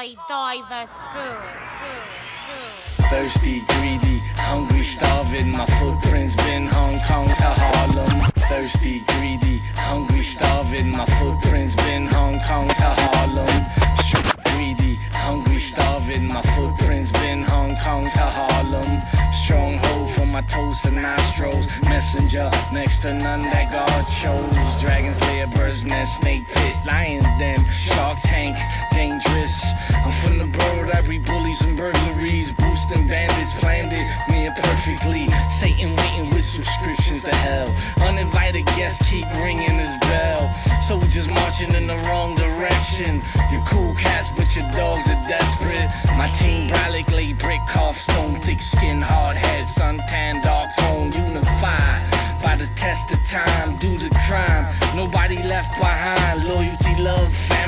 high diver school, school. Thirsty, greedy, hungry, starving. My footprints been Hong Kong to Harlem. Thirsty, greedy, hungry, starving. My footprints been Hong Kong to Harlem. Greedy, hungry, starving. My footprints been Hong Kong to Harlem. Stronghold from my toes to nostrils. Messenger next to none that God chose. Dragons lair, birds nest, snake pit, lions den, shark tank, Boosting bandits planned it near perfectly. Satan waiting with subscriptions to hell. Uninvited guests keep ringing his bell. Soldiers marching in the wrong direction. You cool cats, but your dogs are desperate. My team brolic brick, cough, stone, thick skin, hard head, suntan, dark tone, unified. By the test of time, do the crime. Nobody left behind. Loyalty, love, family,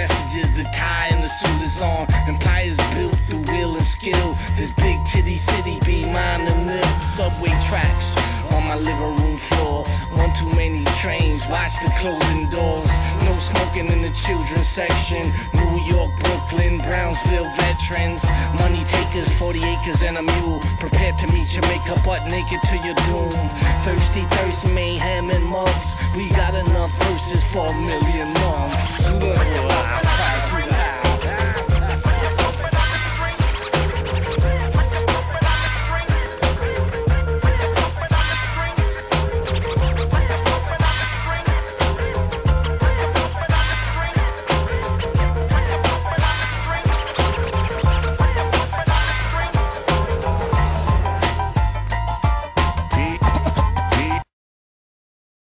messages. The tie and the suit is on. Empires built through will and skill. This big titty city be mine the milk. Subway tracks on my living room floor. One too many trains, watch the closing doors. No smoking in the children's section. New York, Brooklyn, Brownsville veterans. Money takers, 40 acres and a mule. Prepared to meet your makeup butt naked to your doom. Thirsty thirsty, Meyhem and Muggs. We got enough verses for a million months.